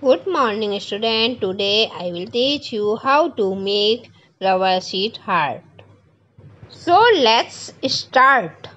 Good morning student. Today I will teach you how to make rubber sheet heart. So let's start.